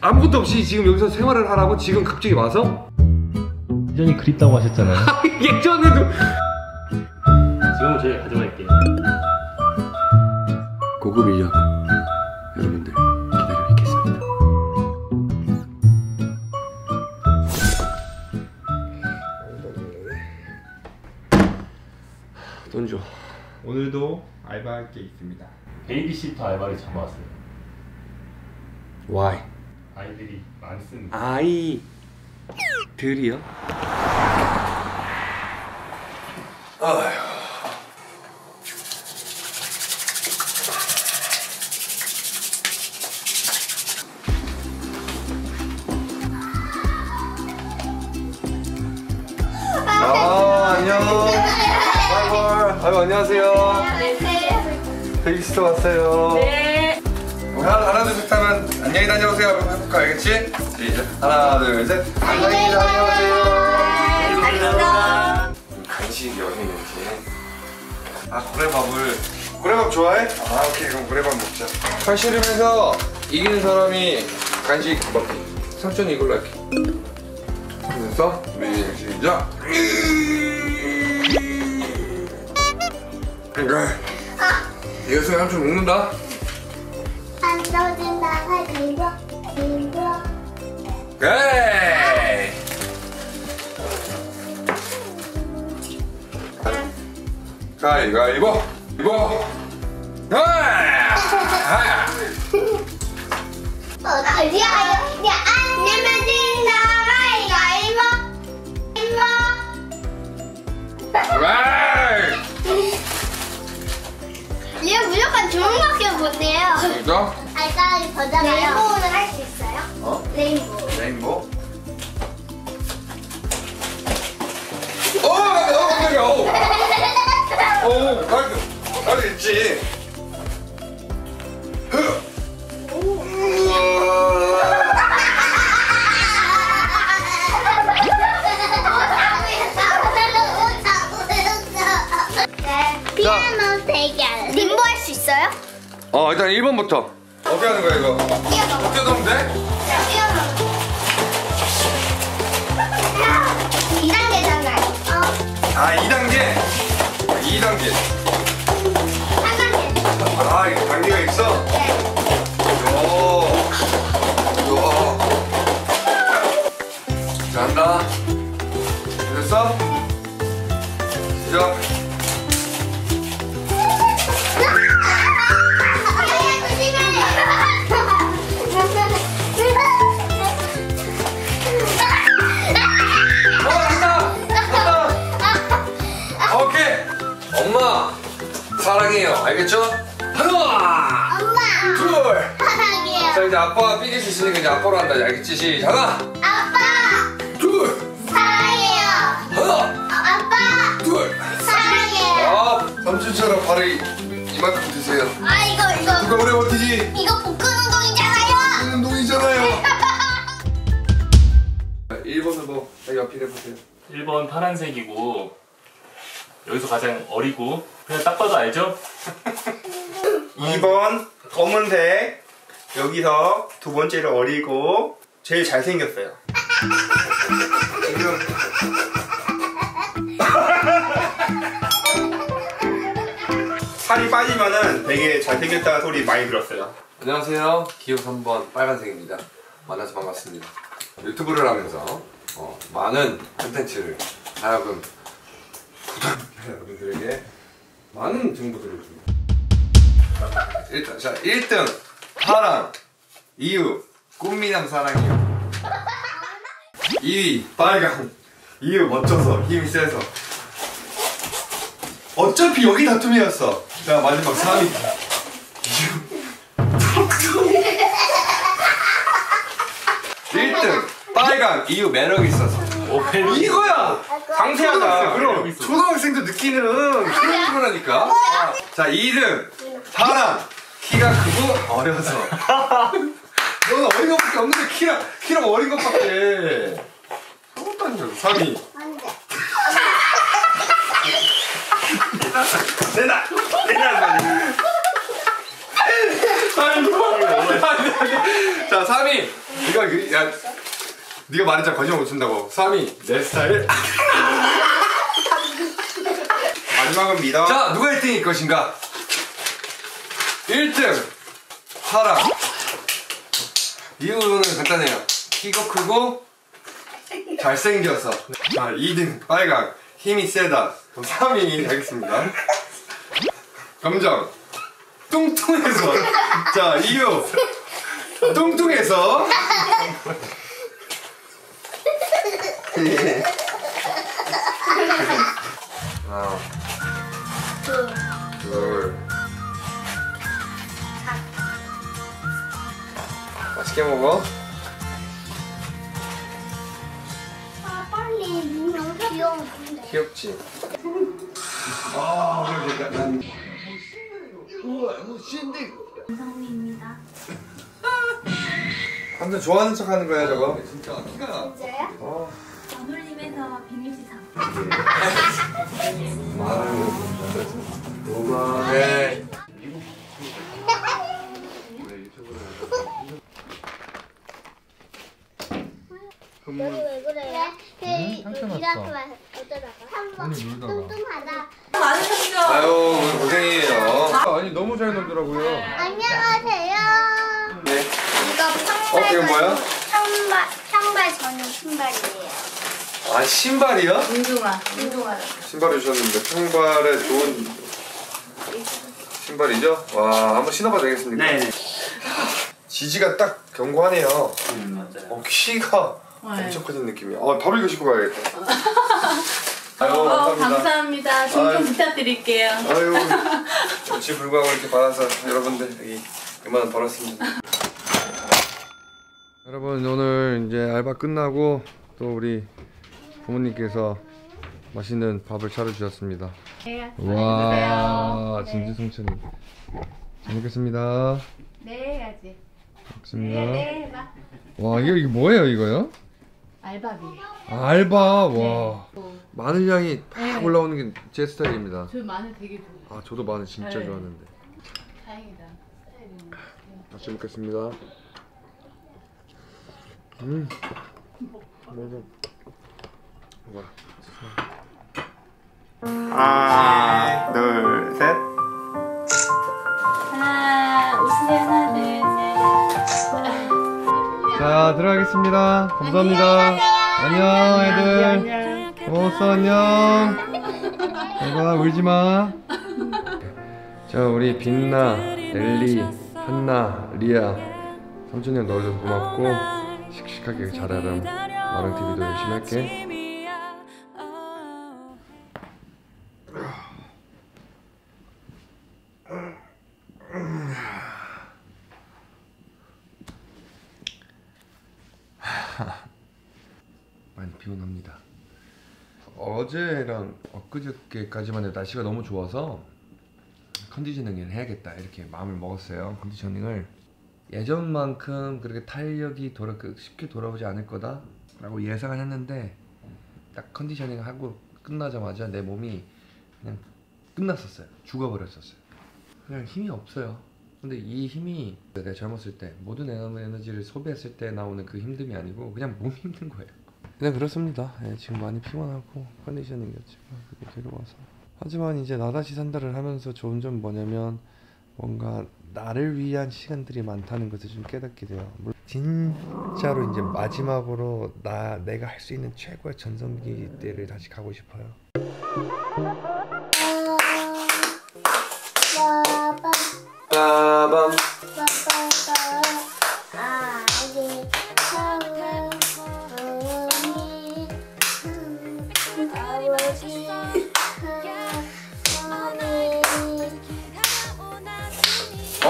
아무것도 없이 지금 여기서 생활을 하라고 지금 갑자기 와서 예전이 그립다고 하셨잖아요. 예전에도 지금은 저희가 가져갈게요. 고급 인력 여러분들 기다려 있겠습니다. 돈 줘. 오늘도 알바할 게 있습니다. 베이비시터 알바를 잡아왔어요. Why? 아이들이 많이 쓰는 아이 들이요? 아 안녕. 아이고 아이고 안녕하세요. 베이비시터 왔어요. 네. 하나, 하나 둘셋 하면 안녕히 다녀오세요. 한번 해볼까 알겠지? 시작. 하나 둘셋. 안녕히 다녀오세요. 간식이 어디 있는지 아 고래밥을. 고래밥 좋아해? 아 오케이. 그럼 고래밥 먹자. 팔씨름에서 이기는 사람이 간식 먹기. 삼촌이 이걸로 할게. 됐어? 우리 시작. 그러니까. 이거 삼촌 먹는다 안 떠진다 그리고 그리고 오케이 가위가위보 이보 아! 아! 어 그리야 안 내면 진다 가위가위보 이모 아! 알까기 버전아요 레인보우는 할 수 있어요? 어? 레인보우 레인보 오! 어 깜짝이야 오! 오! 갈수 갈수 있지 네, 피아노 대결 림보 할 수 있어요? 어 일단 1번부터 아 2단계? 2단계 3단계 아 이게 단계가 있어? 네 오. 오. 잘한다. 됐어? 시작. 사랑해요. 알겠죠? 하나, 엄마 둘. 사랑해요 자, 이제 아빠가 삐질 수 있으니까 이제 아빠로 한다. 알겠지? 시작. 하나, 아빠 둘, 사랑해요 하나, 아빠 둘. 사랑해요 아, 삼촌처럼 발을 이만큼 드세요. 아 이거 이거 누가 오래 버티지? 이거 복근 운동이잖아요 운동이잖아요. 1번은 뭐, 여기 어필해 보세요. 1번 파란색이고 여기서 가장 어리고 그냥 딱 봐도 알죠? 2번 검은색 여기서 두 번째로 어리고 제일 잘생겼어요. 지금 살이 빠지면은 되게 잘생겼다는 소리 많이 들었어요. 안녕하세요. 기호 3번 빨간색입니다. 만나서 반갑습니다. 유튜브를 하면서 어, 많은 콘텐츠를 하여금 여러분들에게 많은 정보들을 줍니다. 일단 자 1등. 파랑. 이유. 꽃미남 사랑이요. 2위 빨강. 이유 멋져서 힘이 세서. 어차피 여기 다툼이었어. 자 마지막 3위 이유. 1등. 빨강. 이유 매력 있어서 오페 이거야! 상세하다. 그럼. 초등학생도 느끼는 그런 거라니까. 자 2등 파랑 키가 크고 어려서. 너는 어린 것밖에 없는데 키랑 키랑 어린 것밖에. 아무것도 아니야. 3위 안돼 내놔! 내놔! 자 3위 네가 그- 야 네가 말했잖아 거짓말 못 친다고. 3위 내 스타일? 마지막은 믿어. 자 누가 1등일 것인가? 1등 파랑 이유는 간단해요. 키가 크고 잘생겨서. 자 2등. 빨강. 힘이 세다. 그럼 3위 하겠습니다. 감정. 뚱뚱해서. 자 이유 뚱뚱해서 하나 둘 맛있게 먹어 아 빨리 너무 귀여운데. 귀엽지? 아 그래 난 우와 멋진데 감사합니다. 완전 좋아하는 척 하는 거야 저거 진짜 키가 말을 너도 왜 그래? 응? 상처 났어. 어쩌다가? 아니, 놀다가. 뚱뚱하다. 아유 오늘 고생이에요 아니 너무 잘 놀더라고요 안녕하세요. 네 이거 어, 이거 평발 뭐야? 평발 평발 전용 신발이에요. 아 신발이요? 운동화. 운동화. 신발을 주셨는데 평발에 좋은 신발이죠? 와 한번 신어봐도 되겠습니까? 네네. 지지가 딱 견고하네요 음, 맞아요. 어, 키가 엄청 커진 느낌이야. 어, 밥을 이거 씹고 가야겠다. 아유, 어, 감사합니다. 감사합니다. 좀 부탁드릴게요. 아유, 역시 불구하고 이렇게 받아서 여러분들 여기 이만원 벌었습니다. 여러분 오늘 이제 알바 끝나고 또 우리 부모님께서 맛있는 밥을 차려주셨습니다. 와, 진지성찬이. 잘 먹겠습니다. 네 해야지. 먹습니다. 네 해봐. 와, 이거, 이게 뭐예요, 이거요? 아, 알바, 와. 어, 마늘 향이 팍 네. 올라오는 게 제 스타일입니다. 저 마늘 되게 좋아. 아 저도 마늘 진짜 네. 좋아하는데. 다행이다. 다시 먹겠습니다. 음. 먹 하나, 둘, 셋. 하나, 웃으세요. 하나, 둘, 셋. 자 들어가겠습니다. 감사합니다. 안녕 애들. 고마웠어 안녕. 내가 울지 마. 자 우리 빛나, 넬리, 한나, 리아 삼촌이 형 넣어줘서 고맙고 씩씩하게 잘하렴. 마랑 TV도 열심히 할게. 많이 피곤합니다. 어제랑 엊그저께까지만 해도 날씨가 너무 좋아서 컨디셔닝을 해야겠다 이렇게 마음을 먹었어요. 컨디셔닝을 예전만큼 그렇게 탄력이 돌아 그 쉽게 돌아오지 않을 거다 라고 예상을 했는데 딱 컨디셔닝 하고 끝나자마자 내 몸이 그냥 끝났었어요. 죽어버렸었어요. 그냥 힘이 없어요. 근데 이 힘이 내가 젊었을 때 모든 에너지를 소비했을 때 나오는 그 힘듦이 아니고 그냥 몸이 힘든 거예요. 네 그렇습니다. 예, 지금 많이 피곤하고 컨디셔닝이었지만 그게 괴로워서. 하지만 이제 나다시 산다를 하면서 좋은 점 뭐냐면 뭔가 나를 위한 시간들이 많다는 것을 좀 깨닫게 돼요. 진짜로 이제 마지막으로 나 내가 할 수 있는 최고의 전성기 때를 다시 가고 싶어요.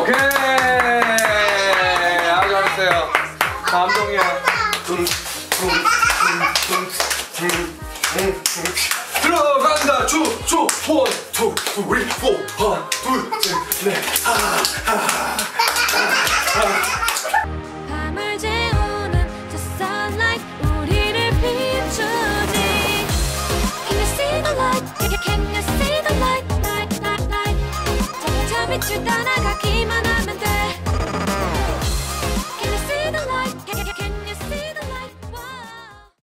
오케이 아주 잘했어요 감동이야 들어간다 주 주 원 투 쓰리 포 하나 둘셋 넷